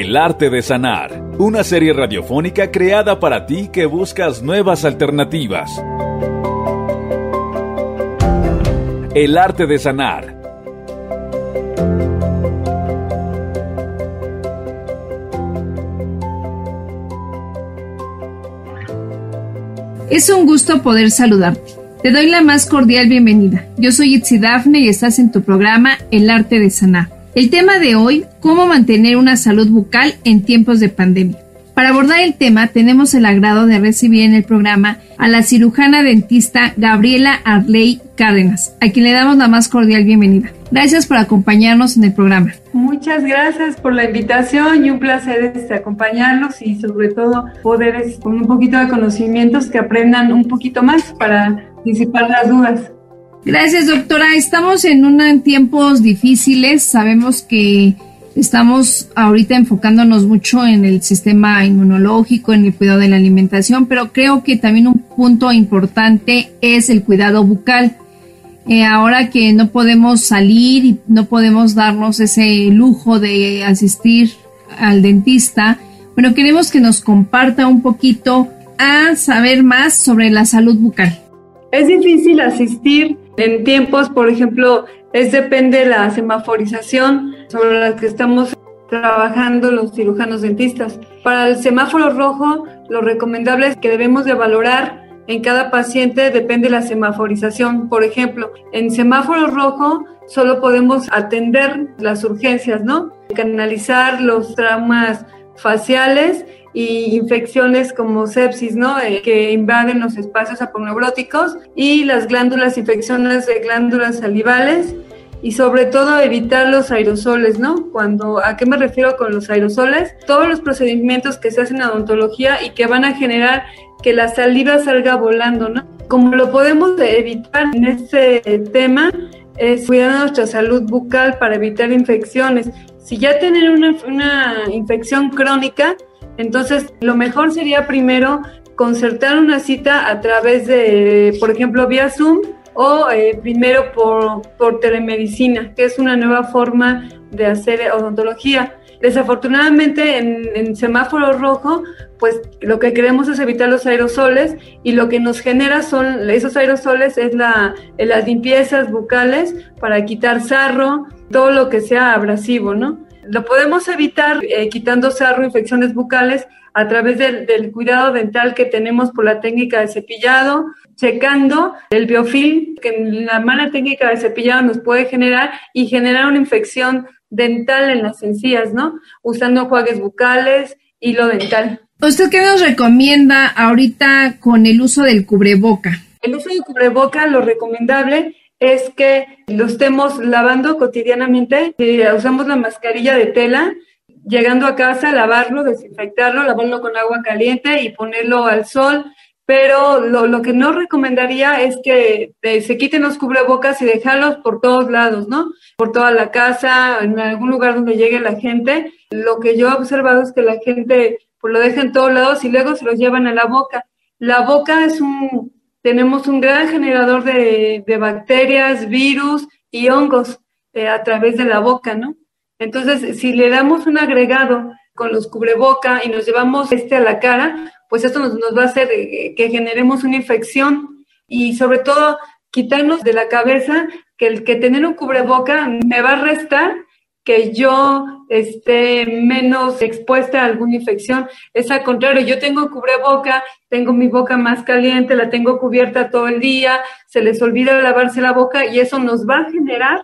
El arte de sanar, una serie radiofónica creada para ti que buscas nuevas alternativas. El arte de sanar. Es un gusto poder saludarte. Te doy la más cordial bienvenida. Yo soy Itzi Dafne y estás en tu programa El arte de sanar. El tema de hoy, cómo mantener una salud bucal en tiempos de pandemia. Para abordar el tema, tenemos el agrado de recibir en el programa a la cirujana dentista Gabriela Arley Cárdenas, a quien le damos la más cordial bienvenida. Gracias por acompañarnos en el programa. Muchas gracias por la invitación y un placer este, acompañarnos y sobre todo poder este, con un poquito de conocimientos que aprendan un poquito más para disipar las dudas. Gracias, doctora. Estamos en unos tiempos difíciles. Sabemos que estamos ahorita enfocándonos mucho en el sistema inmunológico, en el cuidado de la alimentación, pero creo que también un punto importante es el cuidado bucal. Eh, ahora que no podemos salir y no podemos darnos ese lujo de asistir al dentista, bueno, queremos que nos comparta un poquito a saber más sobre la salud bucal. Es difícil asistir en tiempos, por ejemplo, es depende de la semaforización sobre la que estamos trabajando los cirujanos dentistas. Para el semáforo rojo, lo recomendable es que debemos de valorar en cada paciente depende de la semaforización. Por ejemplo, en semáforo rojo solo podemos atender las urgencias, ¿no? Canalizar los traumas faciales y infecciones como sepsis, ¿no? Eh, que invaden los espacios aponeuróticos y las glándulas, infecciones de glándulas salivales y sobre todo evitar los aerosoles, ¿no? Cuando, ¿a qué me refiero con los aerosoles? Todos los procedimientos que se hacen en odontología y que van a generar que la saliva salga volando, ¿no? Como lo podemos evitar en este tema es cuidar nuestra salud bucal para evitar infecciones. Si ya tienen una, una infección crónica, entonces, lo mejor sería primero concertar una cita a través de, por ejemplo, vía Zoom o eh, primero por, por telemedicina, que es una nueva forma de hacer odontología. Desafortunadamente en, semáforo rojo, pues lo que queremos es evitar los aerosoles y lo que nos genera son esos aerosoles es la, las limpiezas bucales para quitar sarro, todo lo que sea abrasivo, ¿no? Lo podemos evitar eh, quitando sarro, infecciones bucales a través del, cuidado dental que tenemos por la técnica de cepillado, checando el biofilm que la mala técnica de cepillado nos puede generar y generar una infección dental en las encías, ¿no? Usando juagues bucales, hilo dental. ¿Usted qué nos recomienda ahorita con el uso del cubreboca? El uso del cubreboca, lo recomendable es que lo estemos lavando cotidianamente. usamos la mascarilla de tela, llegando a casa, lavarlo, desinfectarlo, lavarlo con agua caliente y ponerlo al sol. Pero lo, que no recomendaría es que eh, se quiten los cubrebocas y dejarlos por todos lados, ¿no? Por toda la casa, en algún lugar donde llegue la gente. Lo que yo he observado es que la gente pues, lo deja en todos lados y luego se los llevan a la boca. La boca es un, tenemos un gran generador de, bacterias, virus y hongos eh, a través de la boca, ¿no? Entonces, si le damos un agregado con los cubreboca y nos llevamos este a la cara, pues esto nos, nos va a hacer eh, que generemos una infección y sobre todo quitarnos de la cabeza que el que tener un cubreboca me va a restar que yo esté menos expuesta a alguna infección. Es al contrario, yo tengo cubreboca, tengo mi boca más caliente, la tengo cubierta todo el día, se les olvida lavarse la boca y eso nos va a generar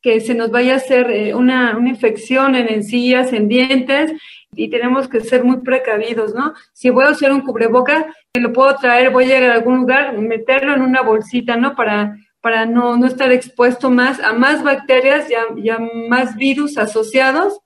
que se nos vaya a hacer eh, una, una infección en encías, en dientes, y tenemos que ser muy precavidos, ¿no? Si voy a usar un cubreboca, lo puedo traer, voy a llegar a algún lugar, meterlo en una bolsita, ¿no? Para para no, no estar expuesto más a más bacterias y a, más virus asociados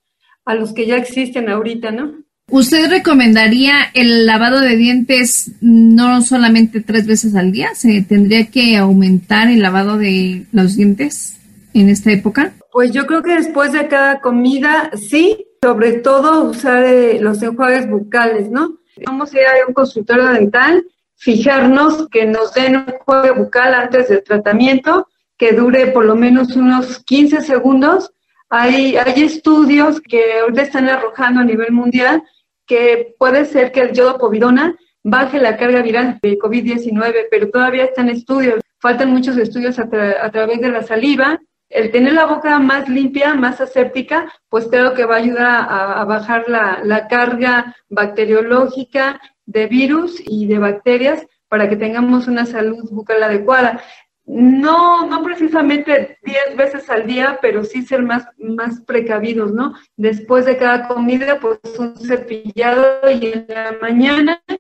a los que ya existen ahorita, ¿no? ¿Usted recomendaría el lavado de dientes no solamente tres veces al día? ¿Se tendría que aumentar el lavado de los dientes en esta época? Pues yo creo que después de cada comida, sí, sobre todo usar eh, los enjuagues bucales, ¿no? Vamos a ir a un consultorio dental fijarnos que nos den un juego bucal antes del tratamiento, que dure por lo menos unos 15 segundos Hay, hay estudios que ahorita están arrojando a nivel mundial que puede ser que el yodo povidona baje la carga viral de COVID-19, pero todavía están estudios. Faltan muchos estudios a, través de la saliva. El tener la boca más limpia, más aséptica, pues creo que va a ayudar a, bajar la, la carga bacteriológica de virus y de bacterias para que tengamos una salud bucal adecuada. No, no precisamente 10 veces al día, pero sí ser más, más precavidos, ¿no? Después de cada comida, pues un cepillado y en la mañana, en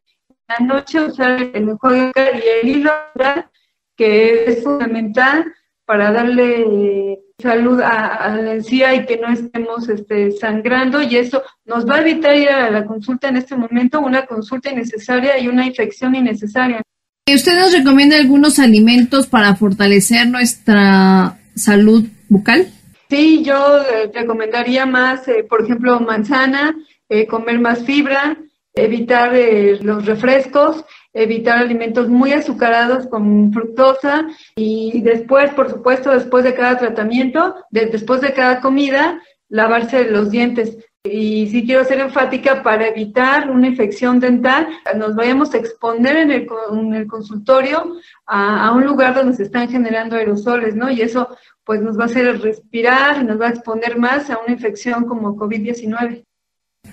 la noche usar el enjuague y el hilo, que es fundamental para darle salud a, la encía y que no estemos este, sangrando y eso nos va a evitar ir a la consulta en este momento, una consulta innecesaria y una infección innecesaria. ¿Usted nos recomienda algunos alimentos para fortalecer nuestra salud bucal? Sí, yo eh, recomendaría más, eh, por ejemplo, manzana, eh, comer más fibra, evitar los refrescos, evitar alimentos muy azucarados con fructosa y después, por supuesto, después de cada tratamiento, después de cada comida, lavarse los dientes. Y sí quiero ser enfática para evitar una infección dental, nos vayamos a exponer en el, en el consultorio a, a, un lugar donde se están generando aerosoles, ¿no? Y eso pues nos va a hacer respirar y nos va a exponer más a una infección como COVID-19.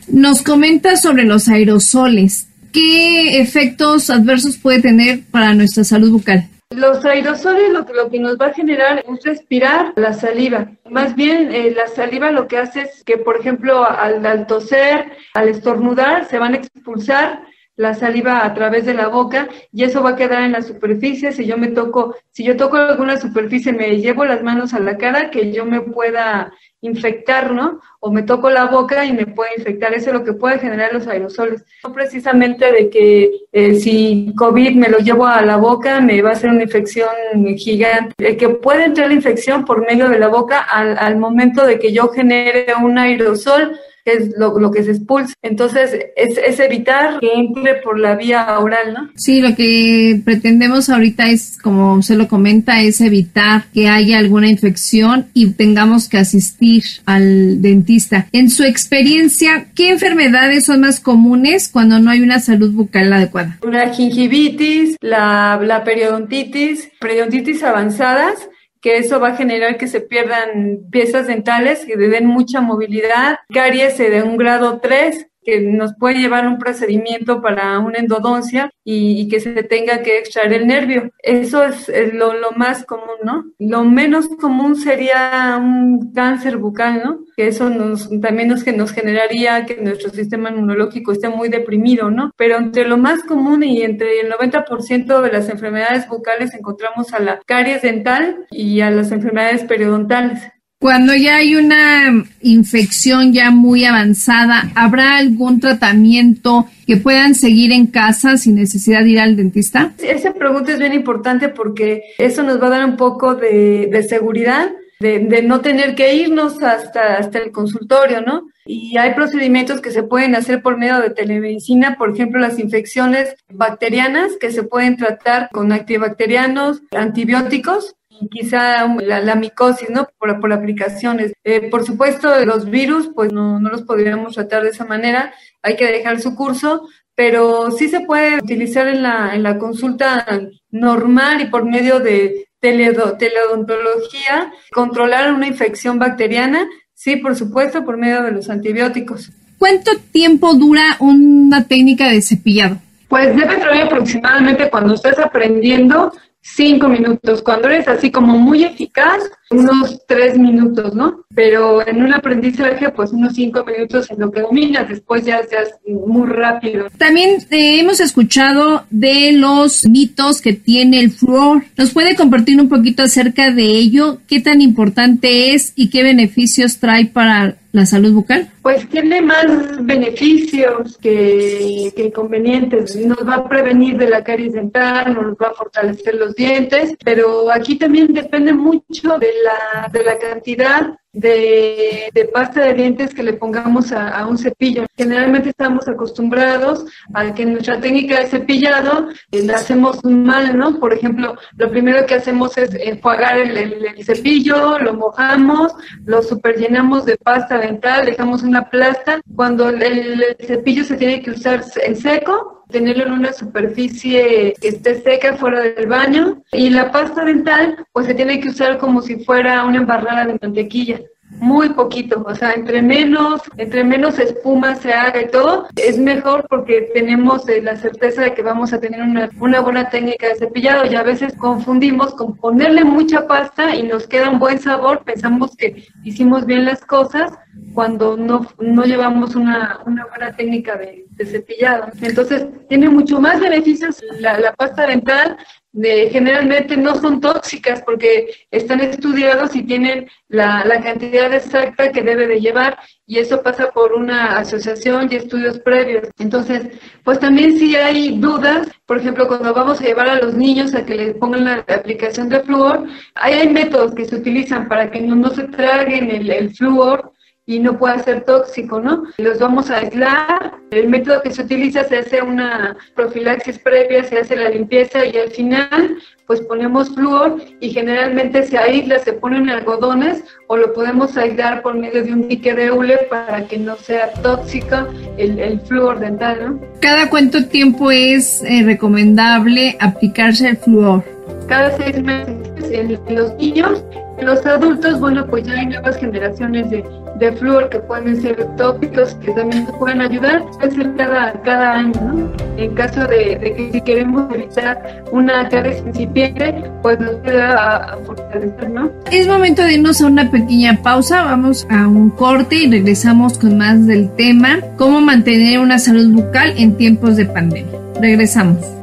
Nos comenta sobre los aerosoles. ¿Qué efectos adversos puede tener para nuestra salud bucal? Los aerosoles lo, lo, que nos va a generar es respirar la saliva. Más bien, eh, la saliva lo que hace es que, por ejemplo, al, al toser, al estornudar, se van a expulsar la saliva a través de la boca y eso va a quedar en la superficie. Si yo me toco, si yo toco alguna superficie, me llevo las manos a la cara, que yo me pueda infectar, ¿no? O me toco la boca y me puede infectar. Eso es lo que puede generar los aerosoles. No precisamente de que eh, si COVID me lo llevo a la boca, me va a hacer una infección gigante. El que puede entrar la infección por medio de la boca al, al momento de que yo genere un aerosol es lo, que se expulsa. Entonces, es, es, evitar que entre por la vía oral, ¿no? Sí, lo que pretendemos ahorita es, como se lo comenta, es evitar que haya alguna infección y tengamos que asistir al dentista. En su experiencia, ¿qué enfermedades son más comunes cuando no hay una salud bucal adecuada? La gingivitis, la, la periodontitis, periodontitis avanzadas, que eso va a generar que se pierdan piezas dentales, que den mucha movilidad, caries de un grado 3, que nos puede llevar un procedimiento para una endodoncia y, que se tenga que extraer el nervio. Eso es, lo, más común, ¿no? Lo menos común sería un cáncer bucal, ¿no? Que eso nos, también nos, nos generaría que nuestro sistema inmunológico esté muy deprimido, ¿no? Pero entre lo más común y entre el 90% de las enfermedades bucales encontramos a la caries dental y a las enfermedades periodontales. Cuando ya hay una infección ya muy avanzada, ¿habrá algún tratamiento que puedan seguir en casa sin necesidad de ir al dentista? Esa pregunta es bien importante porque eso nos va a dar un poco de, seguridad, de, no tener que irnos hasta, hasta el consultorio, ¿no? Y hay procedimientos que se pueden hacer por medio de telemedicina, por ejemplo, las infecciones bacterianas que se pueden tratar con antibacterianos, antibióticos quizá la, micosis, ¿no? Por, por aplicaciones. Eh, por supuesto, los virus, pues no, no los podríamos tratar de esa manera, hay que dejar su curso, pero sí se puede utilizar en la, en la consulta normal y por medio de teleodontología, controlar una infección bacteriana, sí, por supuesto, por medio de los antibióticos. ¿Cuánto tiempo dura una técnica de cepillado? Pues debe durar aproximadamente cuando estés aprendiendo cinco minutos. Cuando eres así como muy eficaz, unos tres minutos, ¿no? Pero en un aprendizaje, pues unos cinco minutos en lo que dominas, después ya seas muy rápido. También eh, hemos escuchado de los mitos que tiene el flúor. ¿Nos puede compartir un poquito acerca de ello? ¿Qué tan importante es y qué beneficios trae para la salud bucal? Pues tiene más beneficios que, inconvenientes. Nos va a prevenir de la caries dental, nos va a fortalecer los dientes, pero aquí también depende mucho de la, de la cantidad de, pasta de dientes que le pongamos a, un cepillo. Generalmente estamos acostumbrados a que nuestra técnica de cepillado eh, la hacemos mal, ¿no? Por ejemplo, lo primero que hacemos es enjuagar el, cepillo, lo mojamos, lo superllenamos de pasta dental, dejamos una plasta. Cuando el cepillo se tiene que usar en seco, tenerlo en una superficie que esté seca fuera del baño y la pasta dental pues se tiene que usar como si fuera una embarrada de mantequilla muy poquito, o sea, entre menos, entre menos espuma se haga y todo, es mejor porque tenemos eh, la certeza de que vamos a tener una, una, buena técnica de cepillado. Y a veces confundimos con ponerle mucha pasta y nos queda un buen sabor, pensamos que hicimos bien las cosas cuando no, no llevamos una, una buena técnica de, cepillado. Entonces, tiene mucho más beneficios la pasta dental generalmente no son tóxicas porque están estudiados y tienen la, la, cantidad exacta que debe de llevar y eso pasa por una asociación y estudios previos. Entonces, pues también si hay dudas, por ejemplo, cuando vamos a llevar a los niños a que les pongan la aplicación de flúor, hay, hay métodos que se utilizan para que no, no se traguen el, el flúor y no pueda ser tóxico, ¿no? Los vamos a aislar. El método que se utiliza se hace una profilaxis previa, se hace la limpieza y al final pues ponemos flúor y generalmente se aísla, se ponen algodones o lo podemos aislar por medio de un pique de hule para que no sea tóxico el, el flúor dental, ¿no? ¿Cada cuánto tiempo es eh, recomendable aplicarse el flúor? Cada seis meses en los niños. En los adultos, bueno, pues ya hay nuevas generaciones de de flúor que pueden ser tópicos que también nos pueden ayudar, puede ser cada, cada año, ¿no? En caso de, que si queremos evitar una caries incipiente, pues nos queda a, fortalecer, ¿no? Es momento de irnos a una pequeña pausa, vamos a un corte y regresamos con más del tema, cómo mantener una salud bucal en tiempos de pandemia. Regresamos.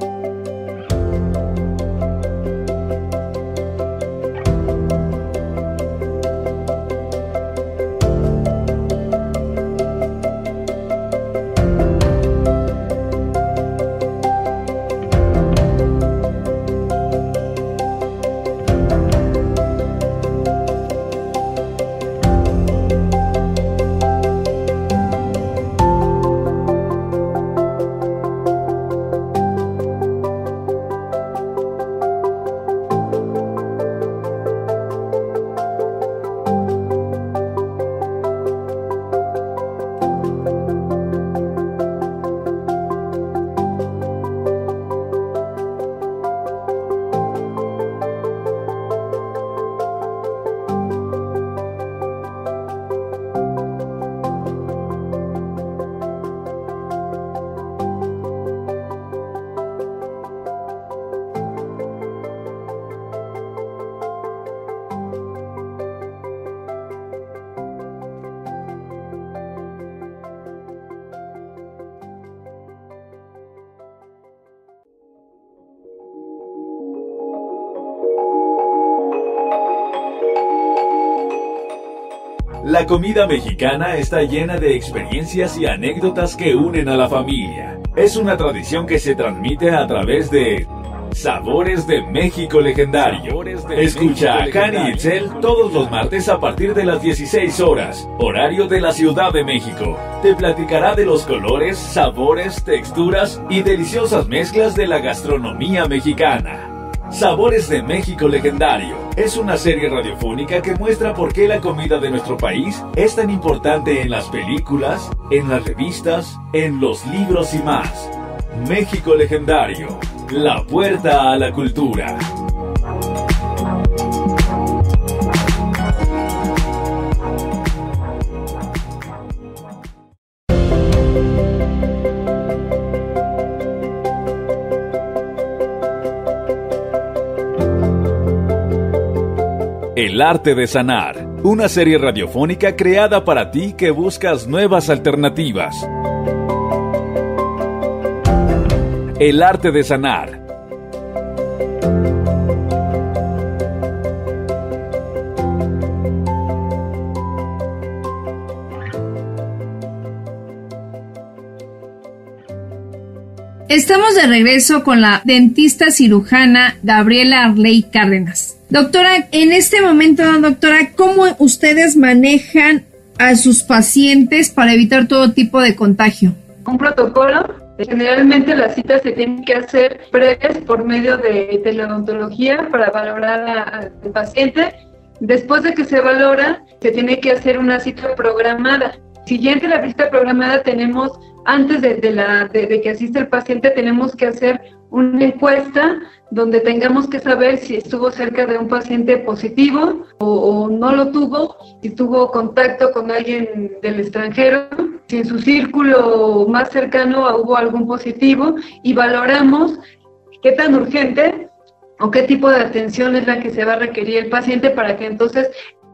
La comida mexicana está llena de experiencias y anécdotas que unen a la familia. Es una tradición que se transmite a través de Sabores de México Legendario. Escucha a Cani Itzel todos los martes a partir de las 16 horas, horario de la Ciudad de México. Te platicará de los colores, sabores, texturas y deliciosas mezclas de la gastronomía mexicana. Sabores de México Legendario es una serie radiofónica que muestra por qué la comida de nuestro país es tan importante en las películas, en las revistas, en los libros y más. México Legendario, la puerta a la cultura. El arte de sanar, una serie radiofónica creada para ti que buscas nuevas alternativas. El arte de sanar. Estamos de regreso con la dentista cirujana Gabriela Arley Cárdenas. Doctora, en este momento, doctora, ¿cómo ustedes manejan a sus pacientes para evitar todo tipo de contagio? Un protocolo. Generalmente las citas se tienen que hacer previas por medio de teleodontología para valorar al paciente. Después de que se valora, se tiene que hacer una cita programada. Siguiente la visita programada tenemos antes de, la, de, que asiste el paciente tenemos que hacer una encuesta donde tengamos que saber si estuvo cerca de un paciente positivo o, no lo tuvo, si tuvo contacto con alguien del extranjero, si en su círculo más cercano hubo algún positivo y valoramos qué tan urgente o qué tipo de atención es la que se va a requerir el paciente para que entonces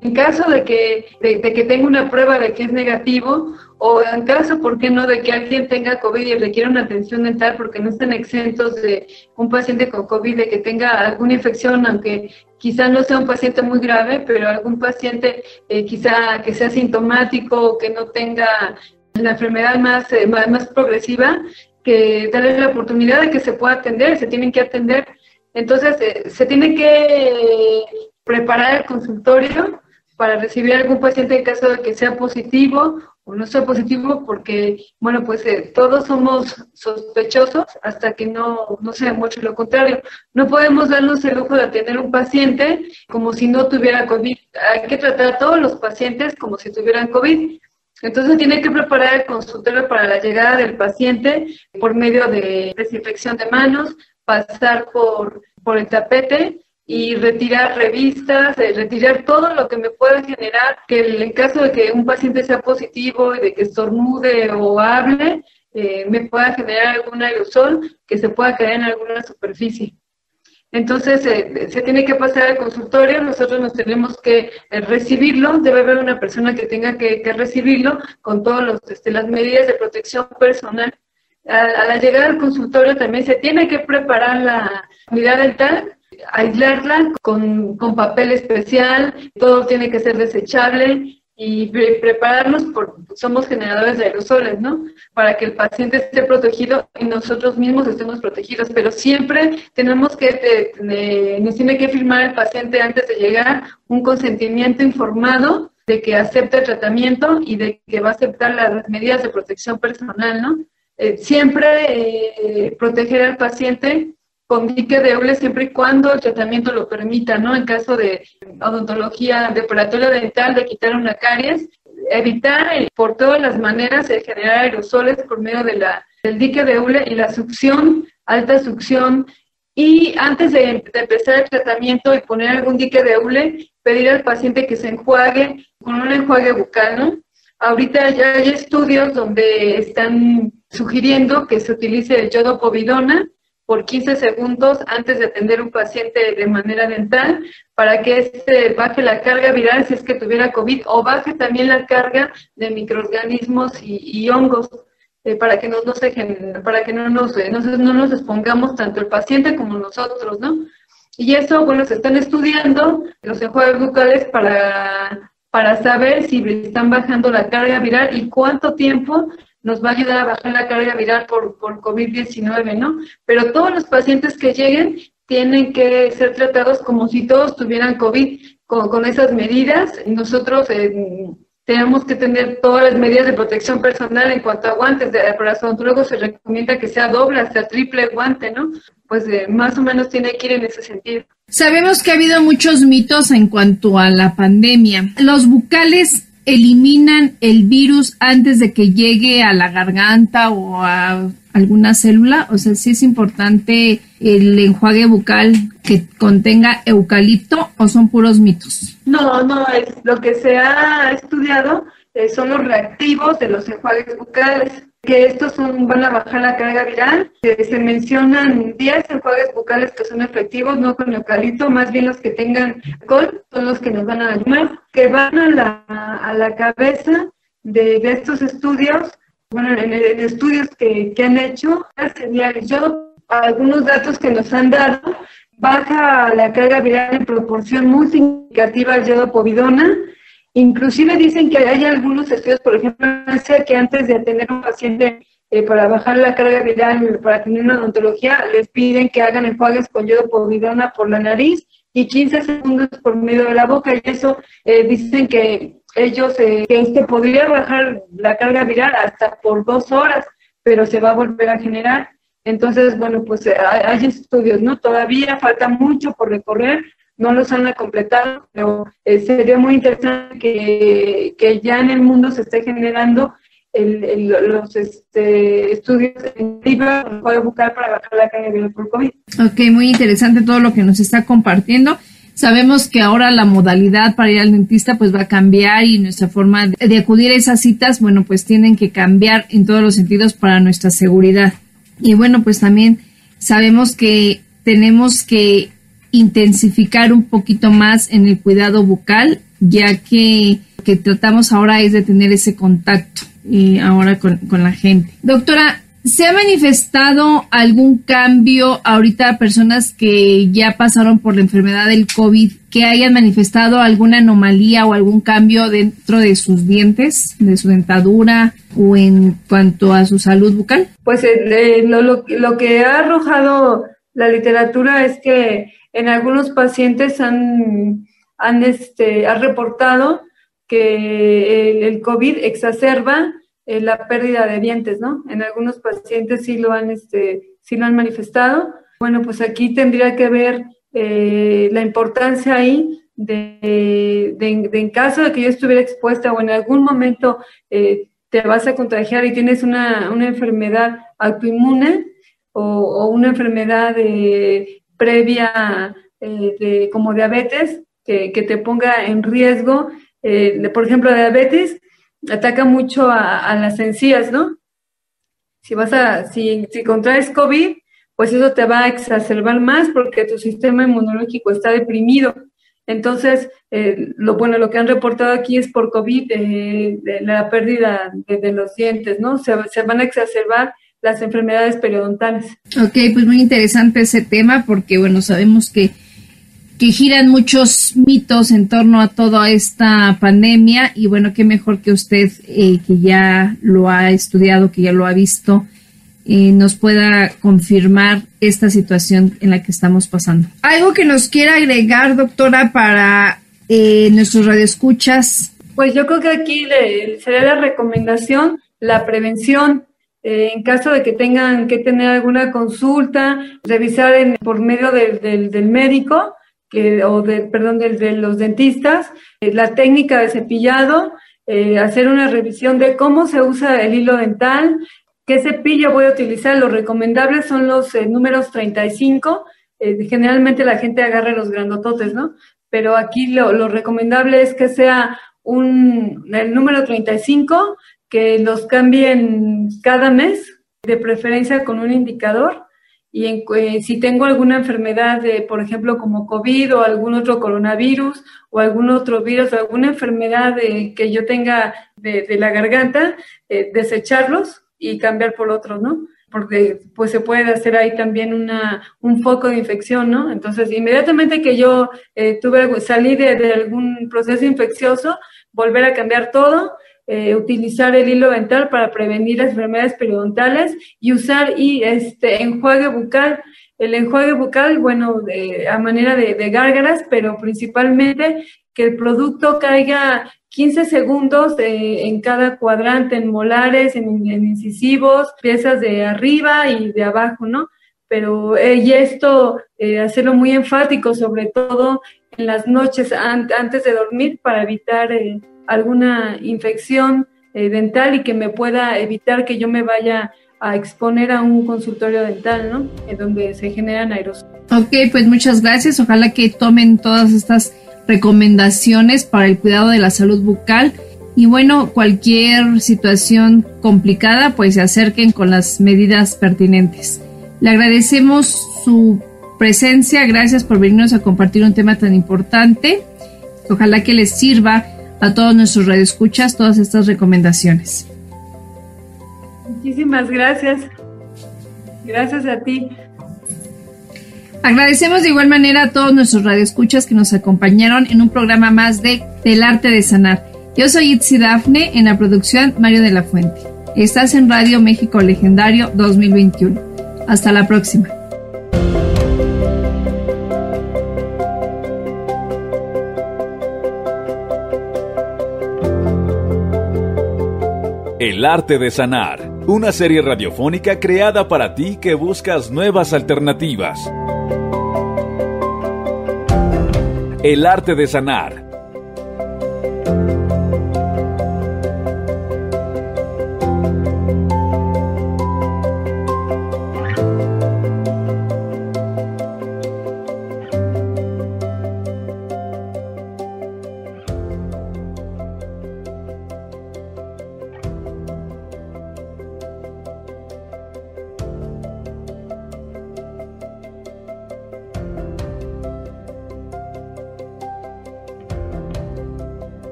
en caso de que, de, que tenga una prueba de que es negativo, o en caso, ¿por qué no?, de que alguien tenga COVID y requiera una atención dental porque no estén exentos de un paciente con COVID, de que tenga alguna infección, aunque quizá no sea un paciente muy grave, pero algún paciente eh, quizá que sea sintomático o que no tenga la enfermedad más, eh, más, progresiva, que darle la oportunidad de que se pueda atender, se tienen que atender. Entonces, eh, se tiene que preparar el consultorio para recibir a algún paciente en caso de que sea positivo o no sea positivo, porque, bueno, pues eh, todos somos sospechosos hasta que no, no se mucho lo contrario. No podemos darnos el lujo de atender un paciente como si no tuviera COVID. Hay que tratar a todos los pacientes como si tuvieran COVID. Entonces tiene que preparar el consultorio para la llegada del paciente por medio de desinfección de manos, pasar por, por el tapete y retirar revistas, eh, retirar todo lo que me pueda generar que en caso de que un paciente sea positivo y de que estornude o hable, eh, me pueda generar algún aerosol que se pueda caer en alguna superficie. Entonces, eh, se tiene que pasar al consultorio, nosotros nos tenemos que recibirlo, debe haber una persona que tenga que, recibirlo con todas este, las medidas de protección personal. A, a, la llegada al consultorio también se tiene que preparar la unidad dental aislarla con, con papel especial, todo tiene que ser desechable y prepararnos, por, somos generadores de aerosoles, ¿no? Para que el paciente esté protegido y nosotros mismos estemos protegidos, pero siempre tenemos que, nos tiene que firmar el paciente antes de llegar un consentimiento informado de que acepta el tratamiento y de que va a aceptar las medidas de protección personal, ¿no? Eh, siempre eh, proteger al paciente con dique de hule siempre y cuando el tratamiento lo permita, ¿no? En caso de odontología de operatorio dental, de quitar una caries, evitar por todas las maneras el generar aerosoles por medio de la, del dique de hule y la succión, alta succión. Y antes de, empezar el tratamiento y poner algún dique de hule, pedir al paciente que se enjuague con un enjuague bucal, ¿no? Ahorita ya hay estudios donde están sugiriendo que se utilice el yodo povidona por 15 segundos antes de atender un paciente de manera dental para que este baje la carga viral si es que tuviera COVID o baje también la carga de microorganismos y, hongos eh, para que no, no se, para que no nos, eh, no, no nos expongamos tanto el paciente como nosotros, ¿no? Y eso, bueno, se están estudiando los enjuagues bucales para, para saber si están bajando la carga viral y cuánto tiempo nos va a ayudar a bajar la carga viral por, por COVID-19, ¿no? Pero todos los pacientes que lleguen tienen que ser tratados como si todos tuvieran COVID con, con esas medidas. Nosotros eh, tenemos que tener todas las medidas de protección personal en cuanto a guantes. De, para luego se recomienda que sea doble, hasta triple guante, ¿no? Pues eh, más o menos tiene que ir en ese sentido. Sabemos que ha habido muchos mitos en cuanto a la pandemia. Los bucales eliminan el virus antes de que llegue a la garganta o a alguna célula? O sea, sí es importante el enjuague bucal que contenga eucalipto o son puros mitos? No, no, es lo que se ha estudiado eh, son los reactivos de los enjuagues bucales que estos son, van a bajar la carga viral. se mencionan 10 enjuagues bucales que son efectivos, no con eucalipto, más bien los que tengan alcohol son los que nos van a ayudar, que van a la, a la cabeza de, estos estudios, bueno, en, estudios que, que, han hecho, yo algunos datos que nos han dado, baja la carga viral en proporción muy significativa al yodo povidona, Inclusive dicen que hay algunos estudios, por ejemplo, que antes de atender un paciente eh, para bajar la carga viral, para tener una odontología, les piden que hagan enjuagues con yodo povidona por la nariz y 15 segundos por medio de la boca y eso eh, dicen que ellos, eh, que este podría bajar la carga viral hasta por dos horas, pero se va a volver a generar. Entonces, bueno, pues hay estudios, ¿no? Todavía falta mucho por recorrer, no los han completado, pero sería muy interesante que, que ya en el mundo se esté generando el, los este, estudios en puede buscar para bajar la carga por COVID. Ok, muy interesante todo lo que nos está compartiendo. Sabemos que ahora la modalidad para ir al dentista pues va a cambiar y nuestra forma de acudir a esas citas, bueno, pues tienen que cambiar en todos los sentidos para nuestra seguridad. Y bueno, pues también sabemos que tenemos que intensificar un poquito más en el cuidado bucal, ya que que tratamos ahora es de tener ese contacto y ahora con, la gente. Doctora, ¿se ha manifestado algún cambio ahorita a personas que ya pasaron por la enfermedad del COVID, que hayan manifestado alguna anomalía o algún cambio dentro de sus dientes, de su dentadura o en cuanto a su salud bucal? Pues eh, lo, lo, que ha arrojado la literatura es que en algunos pacientes han, han este, ha reportado que el, COVID exacerba eh, la pérdida de dientes, ¿no? En algunos pacientes sí lo han, este, sí lo han manifestado. Bueno, pues aquí tendría que ver eh, la importancia ahí de, en caso de que yo estuviera expuesta o en algún momento eh, te vas a contagiar y tienes una, enfermedad autoinmune o, una enfermedad previa de, como diabetes que, que, te ponga en riesgo eh, por ejemplo, diabetes ataca mucho a, las encías, ¿no? Si vas a, si, contraes COVID, pues eso te va a exacerbar más porque tu sistema inmunológico está deprimido. Entonces, eh, lo bueno, lo que han reportado aquí es por COVID, eh, de la pérdida de, los dientes, ¿no? Se, van a exacerbar las enfermedades periodontales. Ok, pues muy interesante ese tema porque, bueno, sabemos que que giran muchos mitos en torno a toda esta pandemia y bueno, qué mejor que usted, eh, que ya lo ha estudiado, que ya lo ha visto, eh, nos pueda confirmar esta situación en la que estamos pasando. ¿Algo que nos quiera agregar, doctora, para eh, nuestros radioescuchas? Pues yo creo que aquí sería la recomendación, la prevención, en caso de que tengan que tener alguna consulta, revisar por medio del, médico o de, perdón, de, los dentistas, eh, la técnica de cepillado, eh, hacer una revisión de cómo se usa el hilo dental, qué cepillo voy a utilizar. Los recomendables son los eh, números 35. generalmente la gente agarra los grandototes, ¿no? Pero aquí lo, lo recomendable es que sea un, el número 35, que los cambien cada mes, de preferencia con un indicador y eh, si tengo alguna enfermedad, de, por ejemplo, como COVID o algún otro coronavirus o algún otro virus o alguna enfermedad que yo tenga de, la garganta, eh, desecharlos y cambiar por otros, ¿no? Porque pues se puede hacer ahí también una, un foco de infección, ¿no? Entonces, inmediatamente que yo eh, tuve, salí de, de algún proceso infeccioso, volver a cambiar todo eh, utilizar el hilo dental para prevenir las enfermedades periodontales y usar y este enjuague bucal. El enjuague bucal, bueno, a manera de, gárgaras, pero principalmente que el producto caiga 15 segundos eh, en cada cuadrante, en molares, en, incisivos, piezas de arriba y de abajo, ¿no? Pero eh, y esto, hacerlo muy enfático, sobre todo en las noches antes de dormir para evitar alguna infección eh, dental y que me pueda evitar que yo me vaya a exponer a un consultorio dental, ¿no? En donde se generan aerosoles. Ok, pues muchas gracias. Ojalá que tomen todas estas recomendaciones para el cuidado de la salud bucal. Y bueno, cualquier situación complicada, pues se acerquen con las medidas pertinentes. Le agradecemos su presencia, gracias por venirnos a compartir un tema tan importante. Ojalá que les sirva a todos nuestros radioescuchas todas estas recomendaciones. Muchísimas gracias. Gracias a ti. Agradecemos de igual manera a todos nuestros radioescuchas que nos acompañaron en un programa más de Del Arte de Sanar. Yo soy Itzi Dafne, en la producción Mario de la Fuente. Estás en Radio México Legendario 2021. Hasta la próxima. El arte de sanar, una serie radiofónica creada para ti que buscas nuevas alternativas. El arte de sanar